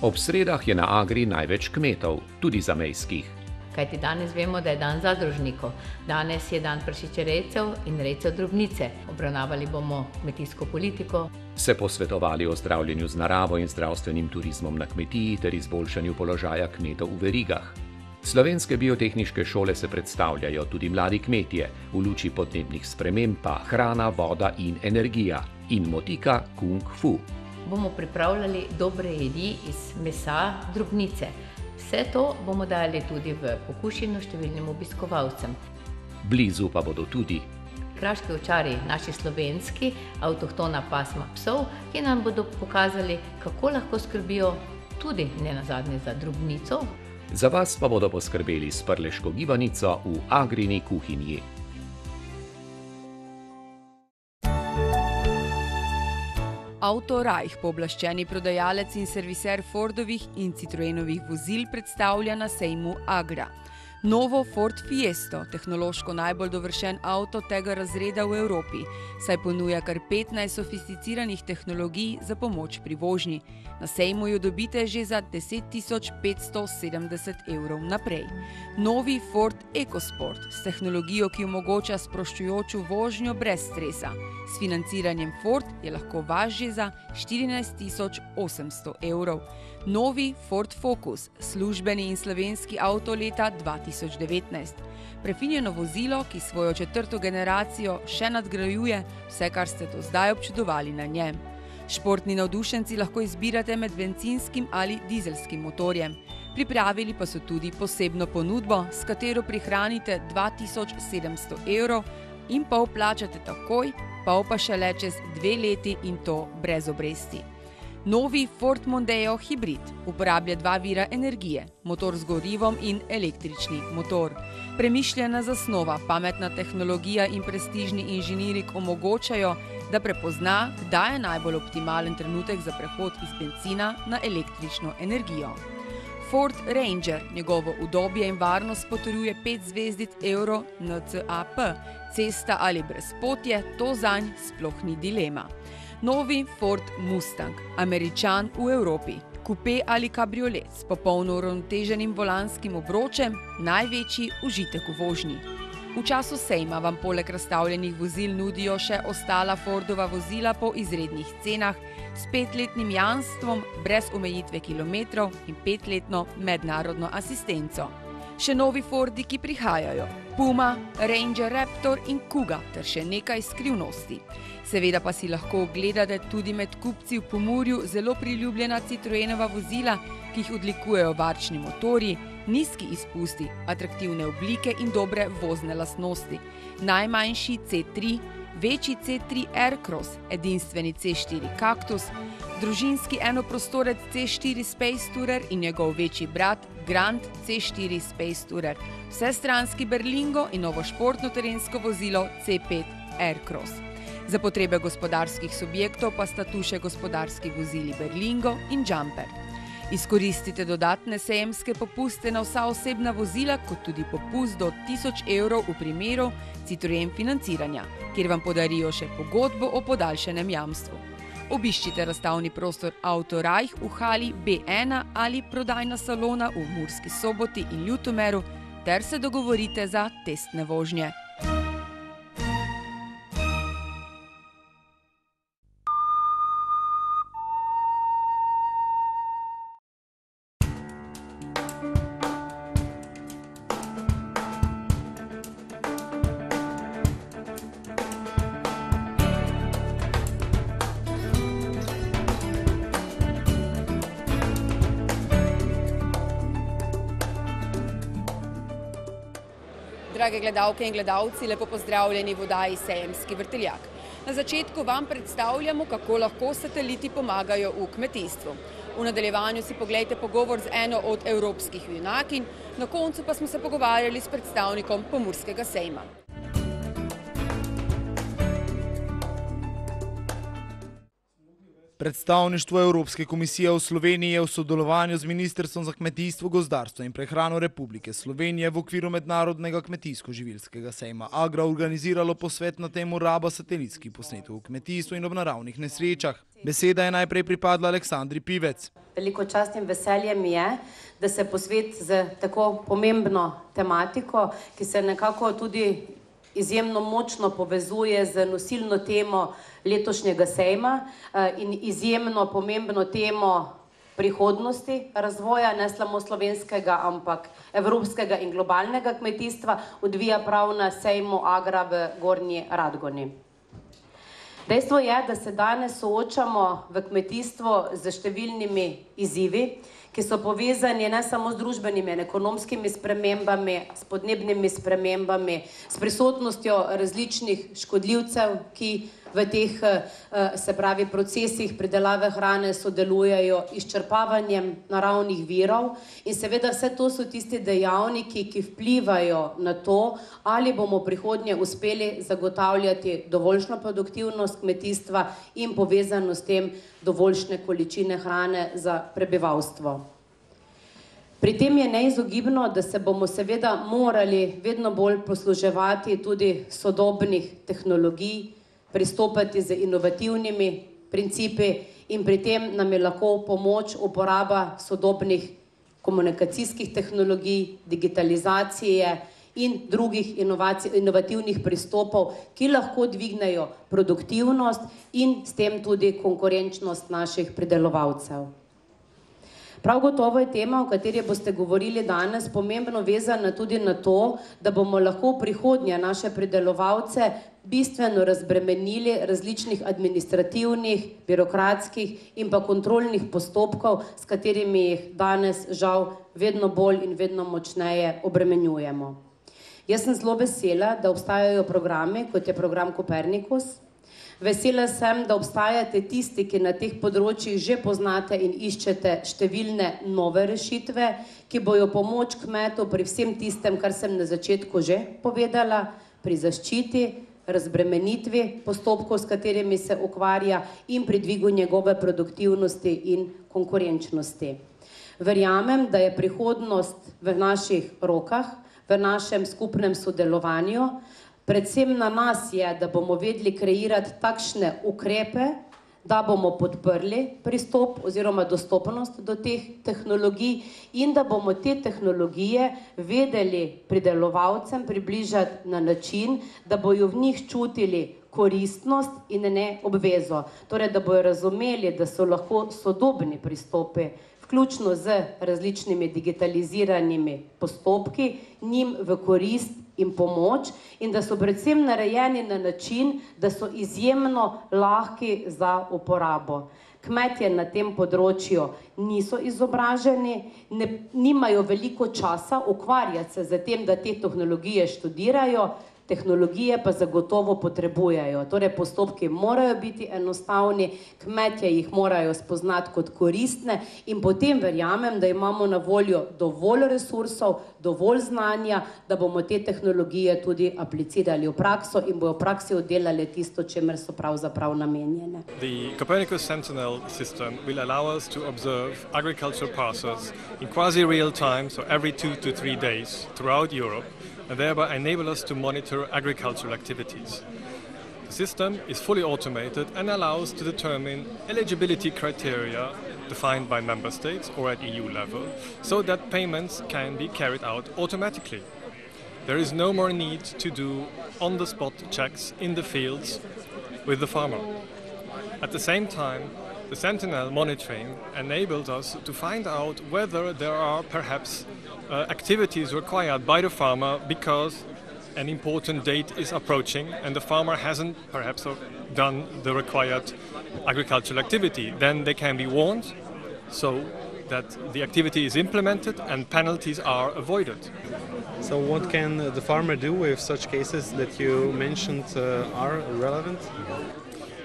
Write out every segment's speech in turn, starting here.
Ob sredah je na Agri največ kmetov, tudi zamejskih. Kajti danes vemo, da je dan zadružnikov, danes je dan prašičerejcev in rejcev drobnice. Obravnavali bomo kmetijsko politiko. Se posvetovali o zdravljenju z naravo in zdravstvenim turizmom na kmetiji ter izboljšanju položaja kmetov v verigah. Slovenske biotehniške šole se predstavljajo tudi mladi kmetje, v luči podnebnih sprememb pa hrana, voda in energija in motika kung fu bomo pripravljali dobre jedi iz mesa drobnice. Vse to bomo dali tudi v pokušino številnim obiskovalcem. Blizu pa bodo tudi kraški očari, naši slovenski, avtohtona pasma psov, ki nam bodo pokazali, kako lahko skrbijo tudi ne nazadnje za drobnico. Za vas pa bodo poskrbeli s prleško gibanico v Agrini kuhinji. Autorajh, pooblaščeni prodajalec in serviser Fordovih in Citroenovih vozil, predstavlja na sejmu Agra. Novo Ford Fiesto, tehnološko najbolj dovršen avto tega razreda v Evropi, saj ponuja kar 15 sofisticiranih tehnologij za pomoč pri vožnji. Na sejmu jo dobite že za 10.570 evrov naprej. Novi Ford EcoSport s tehnologijo, ki omogoča sproščujočo vožnjo brez stresa. S financiranjem Ford je lahko vaš že za 14.800 evrov novi Ford Focus, službeni in slovenski avto leta 2019. Prefinjeno vozilo, ki svojo četrto generacijo še nadgrajuje vse, kar ste do zdaj občudovali na njem. Športni navdušenci lahko izbirate med benzinskim ali dizelskim motorjem. Pripravili pa so tudi posebno ponudbo, s katero prihranite 2700 evrov in pa vplačate takoj, pa pa šele čez dve leti in to brez obresti. Novi Ford Mondeo Hybrid uporablja dva vira energije, motor z gorivom in električni motor. Premišljena zasnova, pametna tehnologija in prestižni inženirik omogočajo, da prepozna, kdaj je najbolj optimalen trenutek za prehod iz benzina na električno energijo. Ford Ranger, njegovo udobje in varnost potrjuje 5 zvezdic Euro NCAP, cesta ali brezpotje, to zanj sploh ni dilema novi Ford Mustang, američan v Evropi. Kupe ali kabriolet s popolno uravnoteženim volanskim obročem, največji užitek v vožnji. V času sejma vam poleg razstavljenih vozil nudijo še ostala Fordova vozila po izrednih cenah s petletnim jamstvom, brez omejitve kilometrov in petletno mednarodno asistenco. Še novi Fordi, ki prihajajo: Puma, Ranger Raptor in Kuga, ter še nekaj skrivnosti. Seveda pa si lahko ogledate tudi med kupci v Pomorju zelo priljubljena Citroenova vozila, ki jih odlikujejo varčni motori, nizki izpusti, atraktivne oblike in dobre vozne lastnosti. Najmanjši C3, večji C3 Aircross, edinstveni C4 Cactus, družinski enoprostorec C4 Space Tourer in njegov večji brat Grand C4 Space Tourer, vsestranski Berlingo in novo športno terensko vozilo C5 Aircross. Za potrebe gospodarskih subjektov pa sta tu še gospodarski vozili Berlingo in Jumper. Izkoristite dodatne sejemske popuste na vsa osebna vozila, kot tudi popust do 1000 evrov v primeru Citroen financiranja, kjer vam podarijo še pogodbo o podaljšenem jamstvu. Obiščite razstavni prostor Autorajh v Hali B1 ali prodajna salona v Murski soboti in Ljutomeru ter se dogovorite za testne vožnje. Drage gledalke in gledalci, lepo pozdravljeni v vodaji Sejemski vrteljak. Na začetku vam predstavljamo, kako lahko sateliti pomagajo v kmetijstvu. V nadaljevanju si pogledajte pogovor z eno od evropskih junakin, na koncu pa smo se pogovarjali s predstavnikom Pomorskega sejma. Predstavništvo Evropske komisije v Sloveniji je v sodelovanju z Ministrstvom za kmetijstvo, gozdarstvo in prehrano Republike Slovenije v okviru mednarodnega kmetijsko-živilskega sejma Agra organiziralo posvet na temu raba satelitskih posnetkov v kmetijstvu in ob naravnih nesrečah. Beseda je najprej pripadla Aleksandri Pivec. Veliko čast in veselje mi je, da se posvet z tako pomembno tematiko, ki se nekako tudi izjemno močno povezuje z nosilno temo letošnjega sejma eh, in izjemno pomembno temo prihodnosti razvoja ne samo slovenskega, ampak evropskega in globalnega kmetijstva odvija prav na sejmu Agra v Gornji Radgoni. Dejstvo je, da se danes soočamo v kmetijstvu z številnimi izzivi, ki so povezani ne samo z družbenimi ekonomskimi spremembami, s podnebnimi spremembami, s prisotnostjo različnih škodljivcev, ki v teh eh, se pravi procesih pridelave hrane sodelujejo izčrpavanjem naravnih virov in seveda vse to so tisti dejavniki, ki vplivajo na to, ali bomo prihodnje uspeli zagotavljati dovoljšno produktivnost kmetijstva in povezano s tem dovoljšne količine hrane za prebivalstvo. Pri tem je neizogibno, da se bomo seveda morali vedno bolj posluževati tudi sodobnih tehnologij, pristopati z inovativnimi principi in pri tem nam je lahko pomoč uporaba sodobnih komunikacijskih tehnologij, digitalizacije in drugih inovativnih pristopov, ki lahko dvignejo produktivnost in s tem tudi konkurenčnost naših pridelovalcev. Prav gotovo je tema, o kateri boste govorili danes, pomembno vezana tudi na to, da bomo lahko v prihodnje naše pridelovalce bistveno razbremenili različnih administrativnih, birokratskih in pa kontrolnih postopkov, s katerimi jih danes žal vedno bolj in vedno močneje obremenjujemo. Jaz sem zelo vesela, da obstajajo programi, kot je program Kopernikus. Vesela sem, da obstajate tisti, ki na teh področjih že poznate in iščete številne nove rešitve, ki bojo pomoč kmetu pri vsem tistem, kar sem na začetku že povedala, pri zaščiti, razbremenitvi postopkov, s katerimi se ukvarja in pri dvigu njegove produktivnosti in konkurenčnosti. Verjamem, da je prihodnost v naših rokah, v našem skupnem sodelovanju, predvsem na nas je, da bomo vedli kreirati takšne ukrepe, da bomo podprli pristop oziroma dostopnost do teh tehnologij in da bomo te tehnologije vedeli pridelovalcem približati na način, da bojo v njih čutili koristnost in ne obvezo. Torej, da bojo razumeli, da so lahko sodobni pristopi vključno z različnimi digitaliziranimi postopki, njim v korist in pomoč, in da so predvsem narejeni na način, da so izjemno lahki za uporabo. Kmetje na tem področju niso izobraženi, ne, nimajo veliko časa ukvarjati se z tem, da te tehnologije študirajo, tehnologije pa zagotovo potrebujejo. Torej, postopki morajo biti enostavni, kmetje jih morajo spoznati kot koristne in potem verjamem, da imamo na voljo dovolj resursov, dovolj znanja, da bomo te tehnologije tudi aplicirali v prakso in bojo v praksi oddelali tisto, čemer so pravzaprav namenjene. The Copernicus Sentinel system will allow us to observe agricultural parcels in quasi real time, so every two to three days throughout Europe. And thereby enable us to monitor agricultural activities. The system is fully automated and allows to determine eligibility criteria defined by member states or at EU level so that payments can be carried out automatically. There is no more need to do on the spot checks in the fields with the farmer. At the same time, the Sentinel monitoring enables us to find out whether there are perhaps uh, activities required by the farmer because an important date is approaching and the farmer hasn't perhaps done the required agricultural activity. Then they can be warned so that the activity is implemented and penalties are avoided. So, what can the farmer do with such cases that you mentioned uh, are relevant?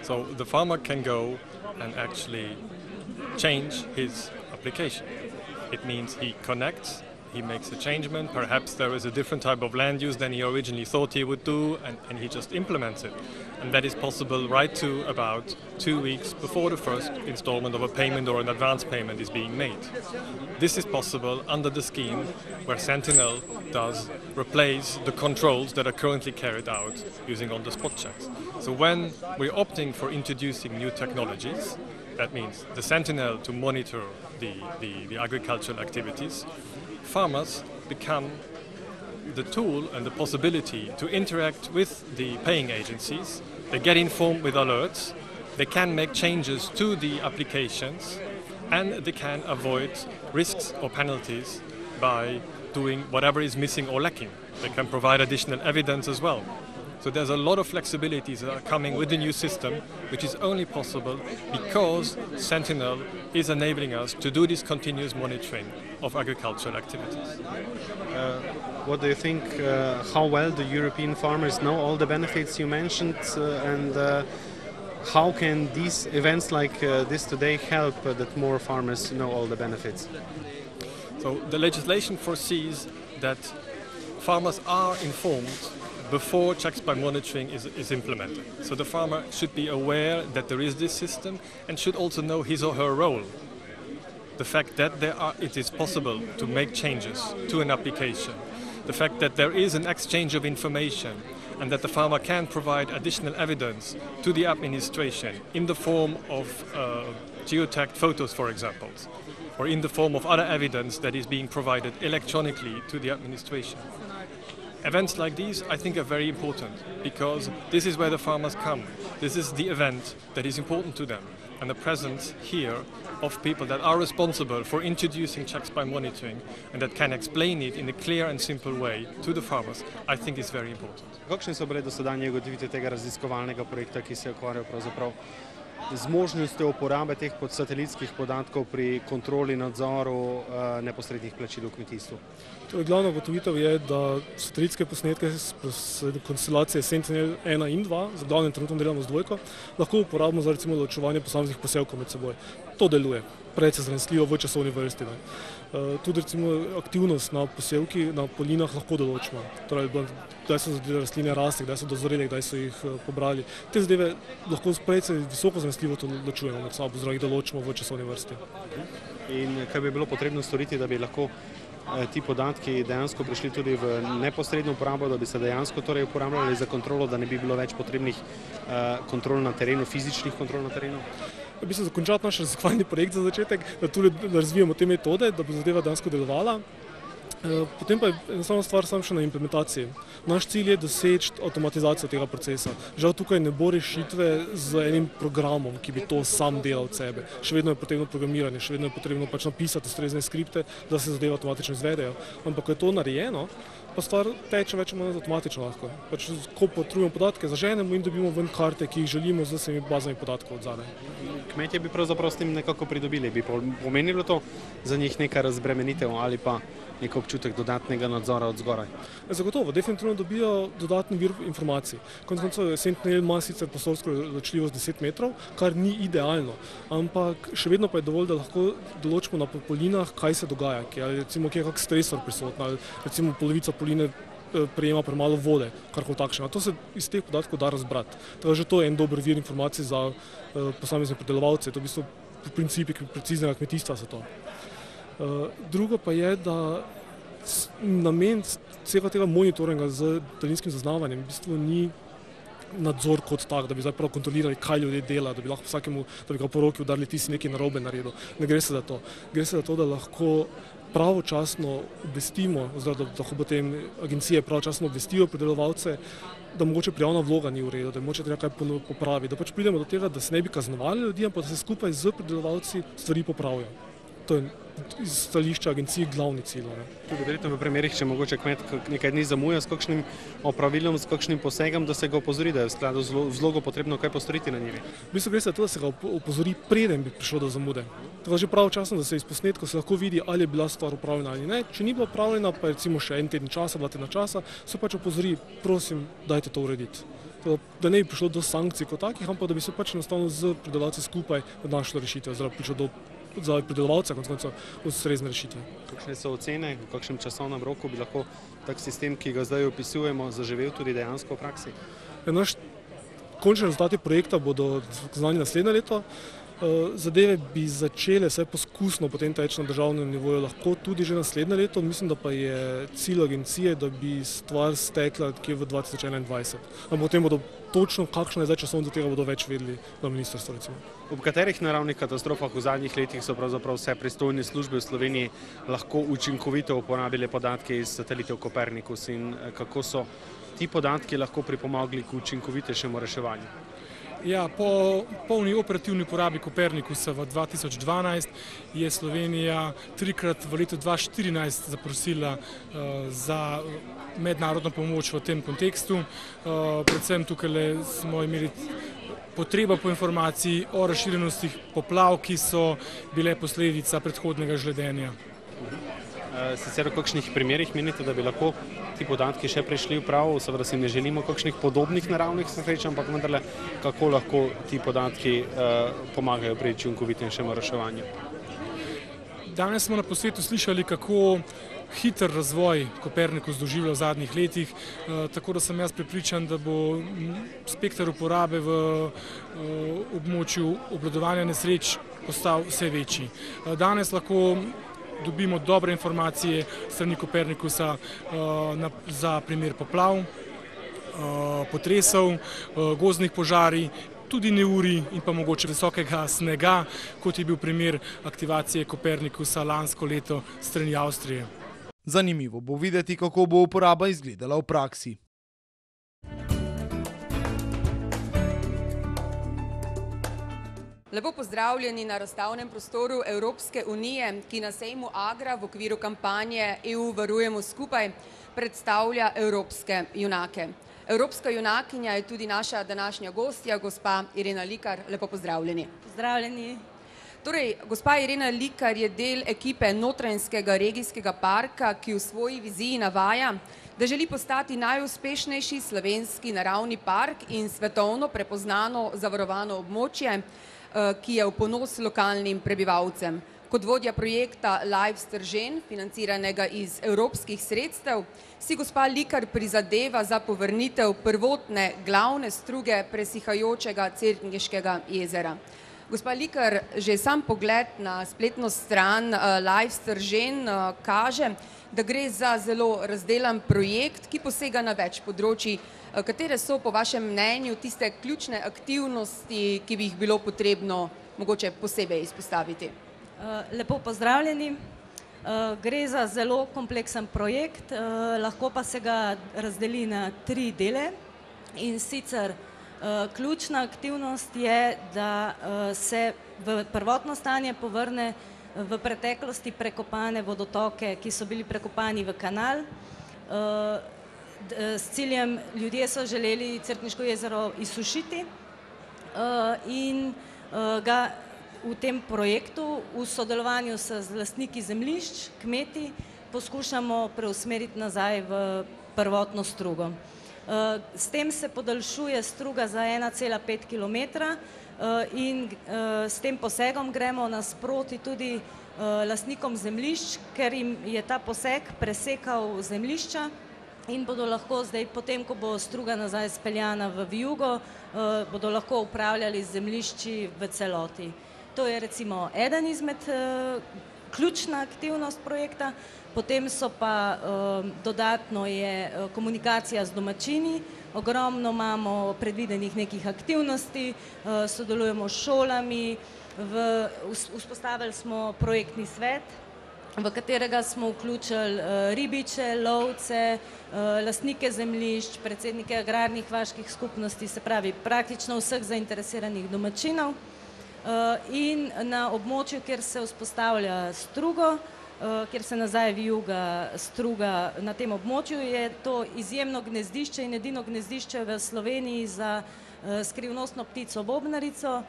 So, the farmer can go and actually change his application. It means he connects he makes a changement. Perhaps there is a different type of land use than he originally thought he would do, and, and he just implements it. And that is possible right to about two weeks before the first installment of a payment or an advance payment is being made. This is possible under the scheme where Sentinel does replace the controls that are currently carried out using on the spot checks. So when we're opting for introducing new technologies, that means the Sentinel to monitor the, the, the agricultural activities, farmers become the tool and the possibility to interact with the paying agencies. They get informed with alerts, they can make changes to the applications, and they can avoid risks or penalties by doing whatever is missing or lacking. They can provide additional evidence as well. So there's a lot of flexibilities that are coming with the new system, which is only possible because Sentinel is enabling us to do this continuous monitoring of agricultural activities. Uh, what do you think? Uh, how well do European farmers know all the benefits you mentioned, uh, and uh, how can these events like uh, this today help uh, that more farmers know all the benefits? So the legislation foresees that farmers are informed before checks by monitoring is, is implemented. So the farmer should be aware that there is this system and should also know his or her role. The fact that there are, it is possible to make changes to an application, the fact that there is an exchange of information and that the farmer can provide additional evidence to the administration in the form of uh, geotagged photos, for example, or in the form of other evidence that is being provided electronically to the administration. Events like these, I think, are very important because this is where the farmers come. This is the event that is important to them. And the presence here of people that are responsible for introducing checks by monitoring and that can explain it in a clear and simple way to the farmers, I think is very important. So ugotovitve tega raziskovalnega projekta, ki se je ukvarjal pravzaprav z možnostjo uporabe teh satelitskih podatkov pri kontroli nadzoru uh, neposrednih plačil v kmetijstvu? Torej, glavna ugotovitev je, da satelitske posnetke konstelacije Sentinel 1 in 2, za glavnem trenutno delamo z dvojko, lahko uporabimo za recimo ločevanje posameznih posevkov med seboj. To deluje, precej zanesljivo v časovni vrsti. Ne. Tudi recimo aktivnost na posevki, na polinah lahko določimo. Torej, kdaj so rastline rasle, kdaj so dozorele, kdaj so jih pobrali. Te zadeve lahko precej visoko zanesljivo to ločujemo med sabo, oziroma jih določimo v časovni vrsti. In kaj bi bilo potrebno storiti, da bi lahko ti podatki dejansko prišli tudi v neposredno uporabo, da bi se dejansko torej uporabljali za kontrolo, da ne bi bilo več potrebnih kontrol na terenu, fizičnih kontrol na terenu? V bistvu zakončati naš raziskovalni projekt za začetek, da tudi razvijamo te metode, da bo zadeva dejansko delovala. Potem pa je enostavno stvar samo še na implementaciji. Naš cilj je doseči avtomatizacijo tega procesa. Žal tukaj ne bo rešitve z enim programom, ki bi to sam delal od sebe. Še vedno je potrebno programiranje, še vedno je potrebno pač napisati ustrezne skripte, da se zadeve avtomatično izvedejo. Ampak, ko je to narejeno, pa stvar teče več ali manj avtomatično lahko. Pač, ko potrujemo podatke, zaženemo in dobimo ven karte, ki jih želimo z vsemi bazami podatkov od zadaj. Kmetje bi pravzaprav s tem nekako pridobili, bi pomenilo to za njih neka razbremenitev ali pa nek občutek dodatnega nadzora od zgoraj. Zagotovo, definitivno dobijo dodatni vir informacij. Konec koncev Sentinel ima sicer prostorsko ločljivost 10 metrov, kar ni idealno, ampak še vedno pa je dovolj, da lahko določimo na polinah, kaj se dogaja, kje, ali recimo kje je kak stresor prisoten, ali recimo polovica poline prejema premalo vode, karkoli takšnega. To se iz teh podatkov da razbrati. Tako že to je en dober vir informacij za uh, posamezne predelovalce. To v bistvu principi preciznega kmetijstva so to. Uh, drugo pa je, da namen vsega tega monitoringa z daljinskim zaznavanjem v bistvu ni nadzor kot tak, da bi zdaj prav kontrolirali, kaj ljudje dela, da bi lahko vsakemu, da bi ga po roki udarili, ti si nekaj narobe naredil. Ne gre se za to. Gre se za to, da lahko pravočasno obvestimo, oziroma da lahko potem agencije pravočasno obvestijo predelovalce, da mogoče prijavna vloga ni v redu, da je mogoče treba kaj popraviti, da pač pridemo do tega, da se ne bi kaznovali ljudi, ampak da se skupaj z predelovalci stvari popravijo. To je iz stališča agencije glavni cilj. Tudi verjetno v primerih, če mogoče kmet nekaj dni zamuja s kakšnim opravilom, s kakšnim posegom, da se ga opozori, da je v skladu z vlogo potrebno kaj postoriti na njivi. V bistvu gre za to, da se ga opozori, preden bi prišlo do zamude. Tako že pravočasno, da se iz posnetkov se lahko vidi, ali je bila stvar upravljena ali ne. Če ni bila upravljena, pa recimo še en teden časa, dva tedna časa, se pač opozori, prosim, dajte to urediti. Da ne bi prišlo do sankcij kot takih, ampak da bi se pač enostavno z predelavci skupaj našlo rešitev, oziroma prišlo do za pridelovalce konec koncev ustrezne rešitve. Kakšne so ocene, v kakšnem časovnem roku bi lahko tak sistem, ki ga zdaj opisujemo, zaživel tudi dejansko v praksi? Ja, naš končni rezultati projekta bodo znani naslednje leto. Eh, zadeve bi začele se poskusno potem teči na državnem nivoju, lahko tudi že naslednje leto, mislim, da pa je cilj agencije, da bi stvar stekla kje v 2021. Ampak potem bodo točno, kakšna je zdaj časovnica tega, bodo več vedeli na ministrstvu. Recimo. V katerih naravnih katastrofah v zadnjih letih so pravzaprav vse pristojne službe v Sloveniji lahko učinkovito uporabile podatke iz satelitev Kopernikus in eh, kako so ti podatki lahko pripomogli k učinkovitejšemu reševanju? Ja, po polni operativni uporabi Kopernikusa v 2012 je Slovenija trikrat v letu 2014 zaprosila uh, za mednarodno pomoč v tem kontekstu. Uh, predvsem tukaj smo imeli potreba po informaciji o razširjenosti poplav, ki so bile posledica predhodnega žledenja. Eh, sicer v kakšnih primerih menite, da bi lahko ti podatki še prišli v prav, seveda si ne želimo kakšnih podobnih naravnih nesreč, ampak vendarle, kako lahko ti podatki uh, pomagajo pri učinkovitejšem reševanju? Danes smo na posvetu slišali, kako hiter razvoj Kopernikus doživlja v zadnjih letih, uh, tako da sem jaz pripričan, da bo spektr uporabe v območju obladovanja nesreč postal vse večji. Danes lahko dobimo dobre informacije strani Kopernikusa uh, za primer poplav, uh, potresov, uh, gozdnih požari, tudi neuri in pa mogoče visokega snega, kot je bil primer aktivacije Kopernikusa lansko leto strani Avstrije. Zanimivo bo videti, kako bo uporaba izgledala v praksi. Lepo pozdravljeni na razstavnem prostoru Evropske unije, ki na sejmu Agra v okviru kampanje EU varujemo skupaj predstavlja evropske junake. Evropska junakinja je tudi naša današnja gostja, gospa Irena Likar. Lepo pozdravljeni. Pozdravljeni. Torej, gospa Irena Likar je del ekipe Notranjskega regijskega parka, ki v svoji viziji navaja, da želi postati najuspešnejši slovenski naravni park in svetovno prepoznano zavarovano območje, ki je v ponos lokalnim prebivalcem. Kot vodja projekta Live Stržen, financiranega iz evropskih sredstev, si gospa Likar prizadeva za povrnitev prvotne glavne struge presihajočega Cerkniškega jezera. Gospa Likar, že sam pogled na spletno stran uh, Live Stržen uh, kaže, da gre za zelo razdelan projekt, ki posega na več področji, Eh, katere so po vašem mnenju tiste ključne aktivnosti, ki bi jih bilo potrebno mogoče posebej izpostaviti? Eh, lepo pozdravljeni. Eh, gre za zelo kompleksen projekt, lahko pa se ga razdeli na tri dele in sicer ključna aktivnost je, da se v prvotno stanje povrne v preteklosti prekopane vodotoke, ki so bili prekopani v kanal, Eh, s ciljem ljudje so želeli Crkniško jezero izsušiti eh, in eh, ga v tem projektu v sodelovanju s lastniki zemljišč, kmeti, poskušamo preusmeriti nazaj v prvotno strugo. S tem se podaljšuje struga za 1,5 km in s tem posegom gremo nasproti tudi lastnikom zemljišč, ker jim je ta poseg presekal zemljišča, in bodo lahko zdaj, potem ko bo struga nazaj speljana v jugo, uh, bodo lahko upravljali zemljišči v celoti. To je recimo eden izmed uh, ključna aktivnost projekta, potem so pa uh, dodatno je uh, komunikacija z domačini, ogromno imamo predvidenih nekih aktivnosti, uh, sodelujemo s šolami, v, vzpostavili smo projektni svet, v katerega smo vključili uh, ribiče, lovce, uh, lastnike zemljišč, predsednike agrarnih vaških skupnosti, se pravi praktično vseh zainteresiranih domačinov. Uh, in na območju, kjer se vzpostavlja strugo, kjer se nazaj vijuga struga na tem območju, je to izjemno gnezdišče in edino gnezdišče v Sloveniji za skrivnostno ptico bobnarico,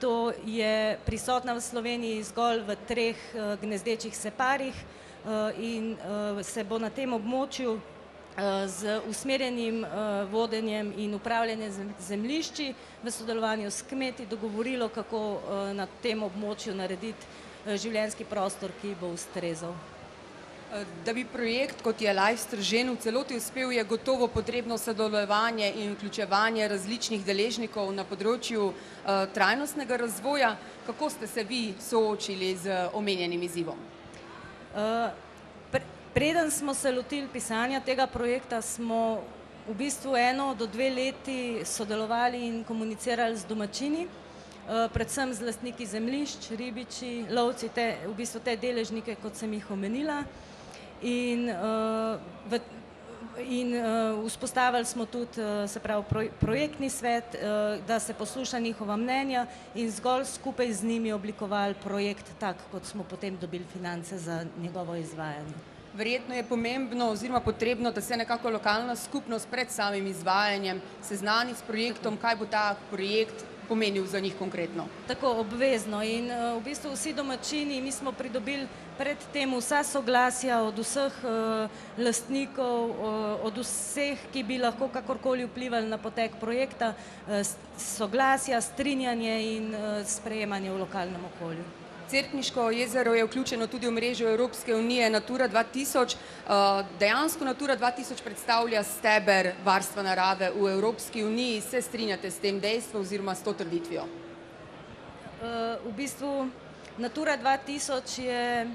to je prisotna v Sloveniji zgolj v treh eh, gnezdečih separih eh, in eh, se bo na tem območju z usmerjenim vodenjem in upravljanjem zemljišči v sodelovanju s kmeti dogovorilo, kako na tem območju narediti življenjski prostor, ki bo ustrezal. Da bi projekt, kot je Life Stržen, v celoti uspel, je gotovo potrebno sodelovanje in vključevanje različnih deležnikov na področju trajnostnega razvoja. Kako ste se vi soočili z omenjenim izzivom? Preden smo se lotili pisanja tega projekta, smo v bistvu eno do dve leti sodelovali in komunicirali z domačini, predvsem z lastniki zemljišč, ribiči, lovci, te, v bistvu te deležnike, kot sem jih omenila. In v in vzpostavili smo tudi, se pravi projektni svet, da se posluša njihova mnenja in zgolj skupaj z njimi oblikovali projekt tak, kot smo potem dobili finance za njegovo izvajanje. Verjetno je pomembno oziroma potrebno, da se nekako lokalna skupnost pred samim izvajanjem seznani s projektom, kaj bo ta projekt pomenil za njih konkretno. Tako, obvezno in v bistvu vsi domačini, mi smo pridobili pred tem vsa soglasja od vseh lastnikov, od vseh, ki bi lahko kakorkoli vplivali na potek projekta, soglasja, strinjanje in sprejemanje v lokalnem okolju. Cerkniško jezero je vključeno tudi v mrežo Evropske unije Natura dva tisoč. Dejansko Natura dva tisoč predstavlja steber varstva narave v Evropski uniji. Se strinjate s tem dejstvom oziroma s to trditvijo? V bistvu Natura dva tisoč je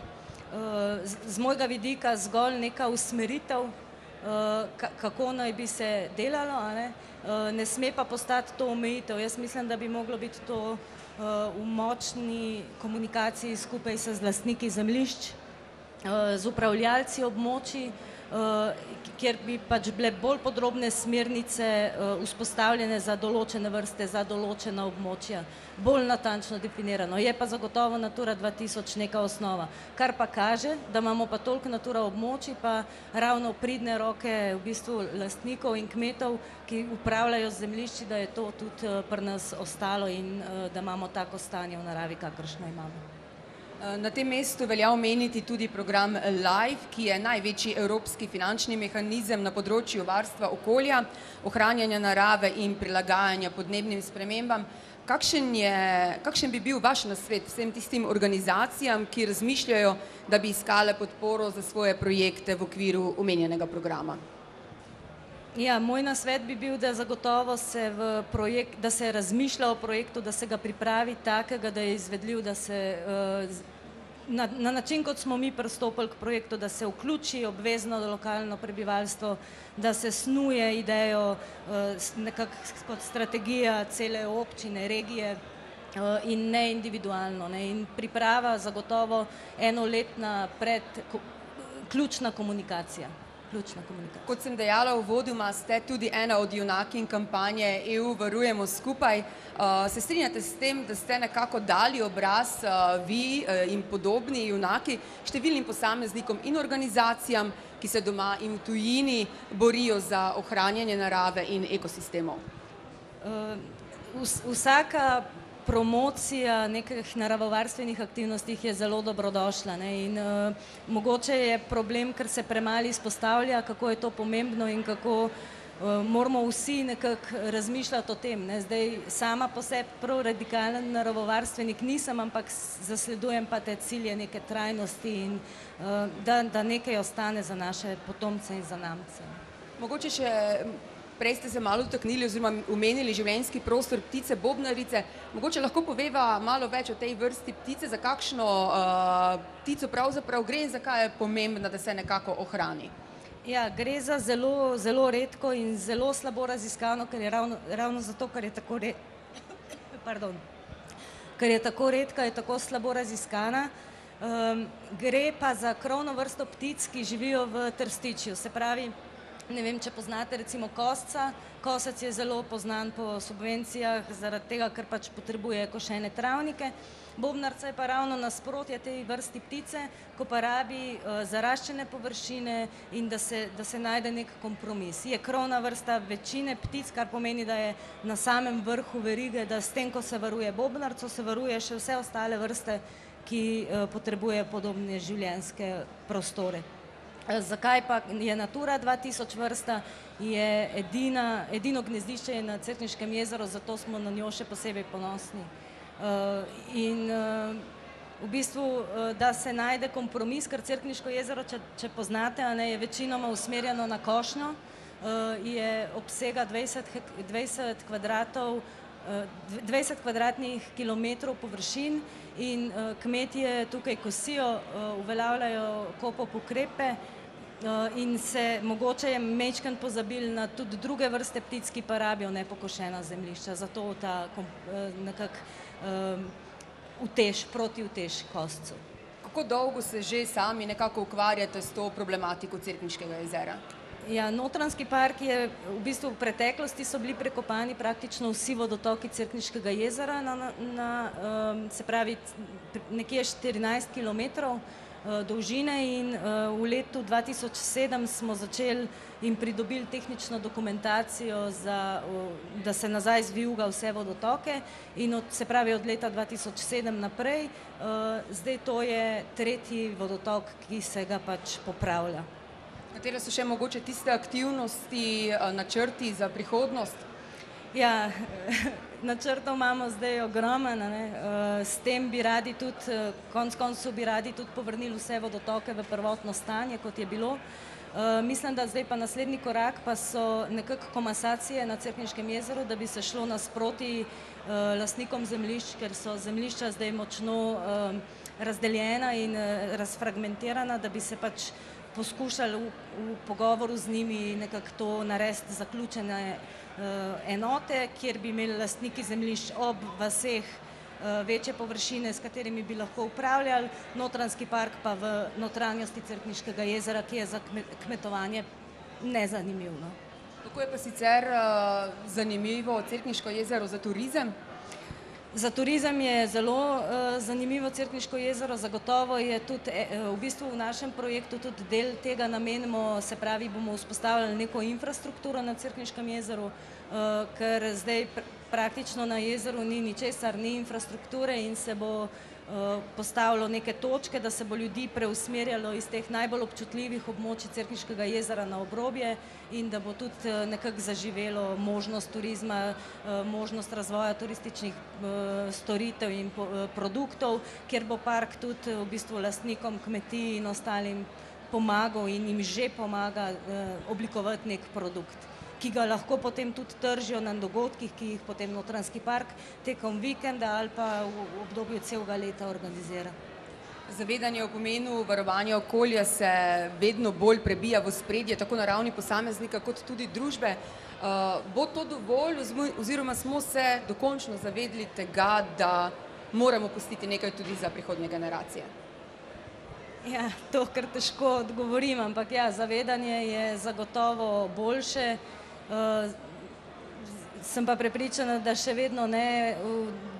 z mojega vidika zgolj neka usmeritev, kako naj bi se delalo, ne, ne sme pa postati to omejitev. Jaz mislim, da bi moglo biti to v močni komunikaciji skupaj z lastniki zemljišč, z upravljalci območij, kjer bi pač bile bolj podrobne smernice vzpostavljene za določene vrste, za določena območja, bolj natančno definirano. Je pa zagotovo Natura dva tisoč neka osnova. Kar pa kaže, da imamo pa toliko Natura območij pa ravno pridne roke v bistvu lastnikov in kmetov, ki upravljajo z zemljišči, da je to tudi pri nas ostalo in da imamo tako stanje v naravi, kakršno imamo. Na tem mestu velja omeniti tudi program Life, ki je največji evropski finančni mehanizem na področju varstva okolja, ohranjanja narave in prilagajanja podnebnim spremembam. Kakšen je, kakšen bi bil vaš nasvet vsem tistim organizacijam, ki razmišljajo, da bi iskale podporo za svoje projekte v okviru omenjenega programa? Ja, moj nasvet bi bil, da zagotovo se projekt, da se razmišlja o projektu, da se ga pripravi takega, da je izvedljiv, da se na na način, kot smo mi pristopili k projektu, da se vključi obvezno lokalno prebivalstvo, da se snuje idejo nekako kot strategija cele občine, regije in ne individualno, ne, in priprava zagotovo enoletna pred ključna komunikacija, ključna komunikacija. Kot sem dejala uvodoma, ste tudi ena od junakinj kampanje EU Varujemo skupaj. Se strinjate s tem, da ste nekako dali obraz vi in podobni junaki številnim posameznikom in organizacijam, ki se doma in v tujini borijo za ohranjanje narave in ekosistemov? Vsaka promocija nekih naravovarstvenih aktivnosti je zelo dobrodošla, ne, in mogoče je problem, ker se premalo izpostavlja, kako je to pomembno in kako moramo vsi nekako razmišljati o tem, ne. Zdaj sama po sebi prav radikalen naravovarstvenik nisem, ampak zasledujem pa te cilje neke trajnosti in da da nekaj ostane za naše potomce in zanamce. Mogoče še, prej ste se malo dotaknili oziroma omenili življenjski prostor ptice bobnarice. Mogoče lahko poveva malo več o tej vrsti ptice, za kakšno ptico pravzaprav gre, zakaj je pomembna, da se nekako ohrani? Ja, gre za zelo, zelo redko in zelo slabo raziskano, ker je ravno, ravno zato, ker je tako pardon, ker je tako redka, je tako slabo raziskana. Gre pa za krovno vrsto ptic, ki živijo v trstičju, se pravi, ne vem, če poznate recimo kosca, kosec je zelo poznan po subvencijah zaradi tega, ker pač potrebuje košene travnike, bobnarica je pa ravno nasprotje tej vrsti ptice, ko pa rabi zaraščene površine in da se, da se najde neki kompromis. Je krovna vrsta večine ptic, kar pomeni, da je na samem vrhu verige, da s tem, ko se varuje bobnarico, se varuje še vse ostale vrste, ki potrebujejo podobne življenjske prostore. Zakaj pa je Natura 2000 vrsta, je edina, edino gnezdišče je na Cerkniškem jezeru, zato smo na njo še posebej ponosni. In v bistvu, da se najde kompromis, ker Cerkniško jezero, če, če poznate, ne, je večinoma usmerjeno na košnjo, je obsega dvajset dvajset kvadratov, dvajset kvadratnih kilometrov površin in kmetje tukaj kosijo, uveljavljajo KOPOP ukrepe in se mogoče je majčkeno pozabilo na tudi druge vrste ptic, ki pa rabijo nepokošena zemljišča, zato ta nekako utež, protiutež koscev. Kako dolgo se že sami nekako ukvarjate s to problematiko Cerkniškega jezera? Ja, Notranjski park je v bistvu v preteklosti so bili prekopani praktično vsi vodotoki Cerkniškega jezera na, na, na se pravi nekje štirinajst kilometrov dolžine in v letu dva tisoč sedem smo začeli in pridobili tehnično dokumentacijo za, da se nazaj zvijuga vse vodotoke in od, se pravi od leta dva tisoč sedem naprej, zdaj to je tretji vodotok, ki se ga pač popravlja. Katere so še mogoče tiste aktivnosti, načrti za prihodnost? Ja, načrtov imamo zdaj ogromno, ne, s tem bi radi tudi, konec koncev bi radi tudi povrnili vse vodotoke v prvotno stanje, kot je bilo. Mislim, da zdaj pa naslednji korak pa so nekako komasacije na Cerkniškem jezeru, da bi se šlo nasproti lastnikom zemljišč, ker so zemljišča zdaj močno razdeljena in razfragmentirana, da bi se pač poskušali v, v pogovoru z njimi nekako to narediti zaključene enote, kjer bi imeli lastniki zemljišč ob vaseh večje površine, s katerimi bi lahko upravljali, Notranjski park pa v notranjosti Cerkniškega jezera, ki je za kmetovanje nezanimiv, no. Kako je pa sicer zanimivo Cerkniško jezero za turizem? Za turizem je zelo zanimivo Cerkniško jezero, zagotovo je tudi v bistvu v našem projektu tudi del tega namenimo, se pravi, bomo vzpostavljali neko infrastrukturo na Cerkniškem jezeru, ker zdaj praktično na jezeru ni ničesar, ni infrastrukture in se bo postavilo neke točke, da se bo ljudi preusmerjalo iz teh najbolj občutljivih območij Cerkniškega jezera na obrobje in da bo tudi nekako zaživelo možnost turizma, možnost razvoja turističnih storitev in produktov, kjer bo park tudi v bistvu lastnikom kmetij in ostalim pomagal in jim že pomaga oblikovati neki produkt, ki ga lahko potem tudi tržijo na dogodkih, ki jih potem Notranjski park tekom vikenda ali pa v obdobju celega leta organizira. Zavedanje o pomenu varovanja okolja se vedno bolj prebija v ospredje, tako na ravni posameznika kot tudi družbe. Bo to dovolj oziroma smo se dokončno zavedali tega, da moramo pustiti nekaj tudi za prihodnje generacije? Ja, to kar težko odgovorim, ampak ja, zavedanje je zagotovo boljše. Sem pa prepričana, da še vedno ne,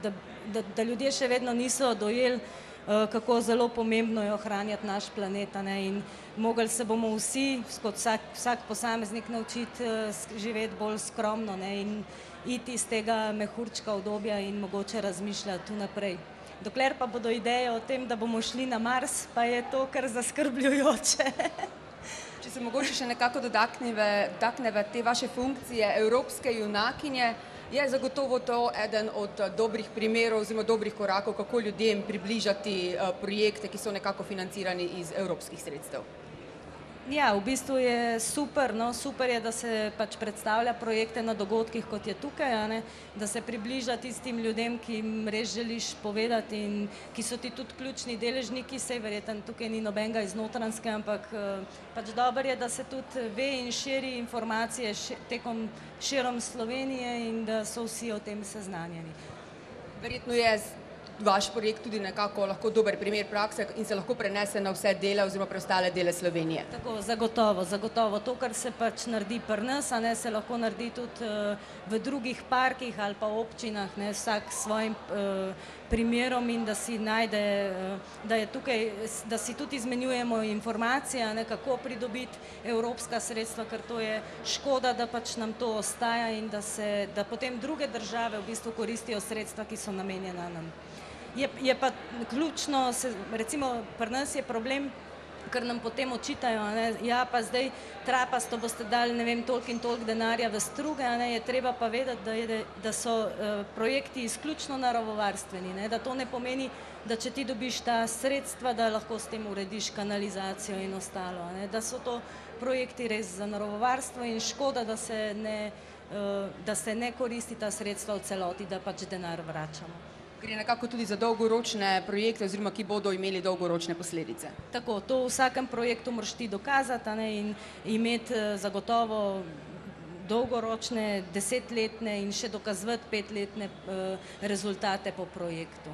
da, da, da ljudje še vedno niso dojeli, kako zelo pomembno je ohranjati naš planet, ne, in mogli se bomo vsi kot vsak, vsak posameznik naučiti živeti bolj skromno, ne, in iti iz tega mehurčka udobja in mogoče razmišljati vnaprej. Dokler pa bodo ideje o tem, da bomo šli na Mars, pa je to kar zaskrbljujoče. Če se mogoče še nekako dotakniva, dotakneva te vaše funkcije evropske junakinje, je zagotovo to eden od dobrih primerov oziroma dobrih korakov, kako ljudem približati projekte, ki so nekako financirani iz evropskih sredstev. Ja, v bistvu je super, no, super je, da se pač predstavlja projekte na dogodkih, kot je tukaj, ne, da se približa tistim ljudem, ki jim res želiš povedati in ki so ti tudi ključni deležniki, saj verjetno tukaj ni nobenega iz Notranjske, ampak pač dobro je, da se tudi ve in širi informacije tekom, širom Slovenije in da so vsi o tem seznanjeni. Verjetno je vaš projekt tudi nekako lahko dober primer prakse in se lahko prenese na vse dele oziroma preostale dele Slovenije. Tako, zagotovo, zagotovo, to, kar se pač naredi pri nas, a ne, se lahko naredi tudi v drugih parkih ali pa občinah, ne, vsak s svojim primerom in da si najde, da je tukaj, da si tudi izmenjujemo informacije, ne, kako pridobiti evropska sredstva, ker to je škoda, da pač nam to ostaja in da se, da potem druge države v bistvu koristijo sredstva, ki so namenjena nam. Je, je pa ključno se, recimo pri nas je problem ker nam potem očitajo, ne, ja pa zdaj trapasto boste dali ne vem toliko in toliko denarja v struge, ne, je treba pa vedeti, da, je, da so uh, projekti izključno naravovarstveni, ne, da to ne pomeni, da če ti dobiš ta sredstva, da lahko s tem urediš kanalizacijo in ostalo, ne, da so to projekti res za naravovarstvo in škoda, da se ne, uh, da se ne koristi ta sredstva v celoti, da pač denar vračamo. Gre nekako tudi za dolgoročne projekte, oziroma ki bodo imeli dolgoročne posledice. Tako, to v vsakem projektu moraš ti dokazati ne, in imeti eh, zagotovo dolgoročne, desetletne in še dokazovati petletne uh, rezultate po projektu.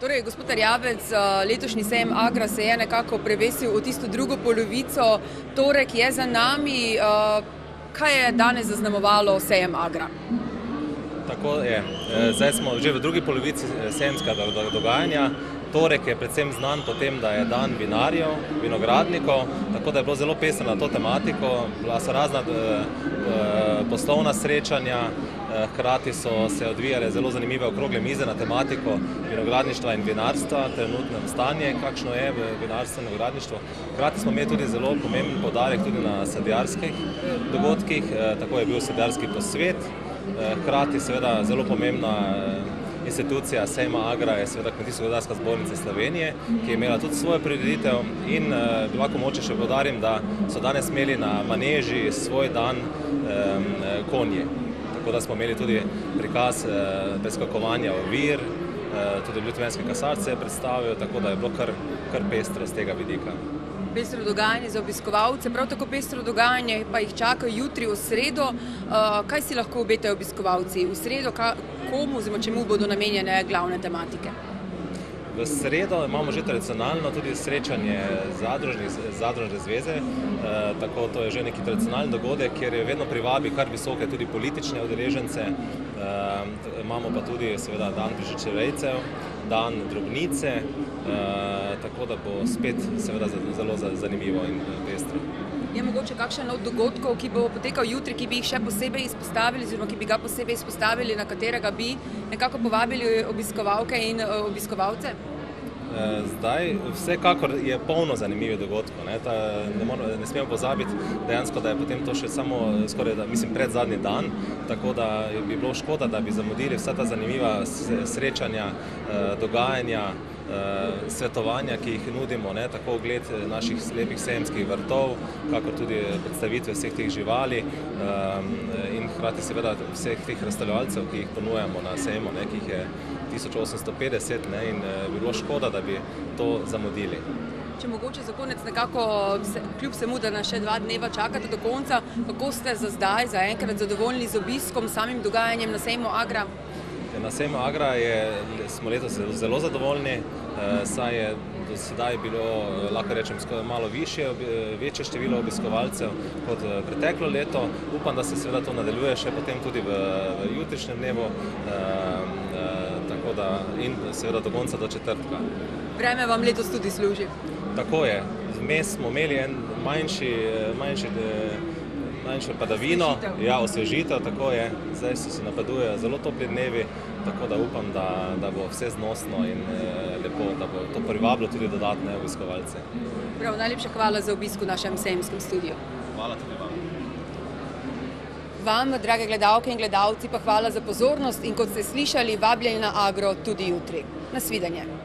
Torej, gospod Rjabec, eh, letošnji sejem Agra se je nekako prevesil v tisto drugo polovico, torek je za nami. Uh, kaj je danes zaznamovalo sejem Agra? Tako je. E, zdaj smo že v drugi polovici e, sejemskega dogajanja. Torek je predvsem znan po tem, da je dan vinarjev, vinogradnikov, tako da je bilo zelo pesno na to tematiko. Bila so razna e, poslovna srečanja, hkrati so se odvijale zelo zanimive okrogle mize na tematiko vinogradništva in vinarstva, trenutno stanje, kakšno je v vinarstvu in vinogradništvu. Hkrati smo imeli tudi zelo pomemben podarek tudi na sadjarskih dogodkih, tako je bil sadjarski posvet, hkrati seveda zelo pomembna institucija Sejma Agra je seveda Kmetijsko-godarska zbornica Slovenije, ki je imela tudi svojo prireditev in eh, lahko moče še podarim, da so danes imeli na maneži svoj dan eh, konje. Tako da smo imeli tudi prikaz eh, preskakovanja v vir, eh, tudi Ljutvenski kasar se je predstavil, tako da je bilo kar, pestro z tega vidika pestro dogajanje za obiskovalce, prav tako pestro dogajanje pa jih čaka jutri v sredo. Uh, kaj si lahko obetajo obiskovalci v sredo, komu oziroma čemu bodo namenjene glavne tematike? V sredo imamo že tradicionalno tudi srečanje zadružne zveze, e, tako to je že neki tradicionalni dogodek, kjer je vedno privabi kar visoke tudi politične udeležence. E, imamo pa tudi seveda dan prižičevejcev, dan drobnice, e, tako da bo spet seveda zelo zanimivo in pestro. Je mogoče kakšen od dogodkov, ki bo potekal jutri, ki bi jih še posebej izpostavili, oziroma ki bi ga posebej izpostavili, na katerega bi nekako povabili obiskovalke in obiskovalce? Eh, zdaj, vsekakor je polno zanimivih dogodkov. Ne, ta, ne, mora, ne smemo pozabiti, dejansko, da je potem to še samo skoraj, da, mislim, pred zadnji dan, tako da bi bilo škoda, da bi zamudili vsa ta zanimiva srečanja, eh, dogajanja, eh, svetovanja, ki jih nudimo, ne, tako ogled naših lepih sejemskih vrtov, kakor tudi predstavitve vseh teh živali in hkrati seveda vseh teh razstavljalcev, ki jih ponujamo na sejmu, ne, ki jih je 1850 ne, in uh, bilo škoda, da bi to zamudili. Če mogoče za konec nekako, kljub vsemu, da nas še dva dneva čakate do konca, kako ste za zdaj, za enkrat zadovoljni z obiskom, samim dogajanjem na sejmu Agra? Na sejmu Agra je, smo letos zelo zadovoljni, uh, saj je do sedaj bilo, lahko rečem, malo više, večje število obiskovalcev kot preteklo leto. Upam, da se seveda to nadaljuje še potem tudi v, v jutrišnjem dnevu. Tako da in seveda do konca do četrtka. Vreme vam letos tudi služi. Tako je. Vmes smo imeli en manjši, manjši, manjšo padavino, osvežitev. ja, osvežitev, tako je. Zdaj se, napadujejo zelo topli dnevi, tako da upam, da, da bo vse znosno in e, lepo, da bo to privabilo tudi dodatne obiskovalce. Prav, najlepša hvala za obisk v našem sejemskem studiu. Hvala tudi vam. Vam, drage gledalke in gledalci, pa hvala za pozornost in kot ste slišali, vabljeni na Agro tudi jutri. Nasvidenje.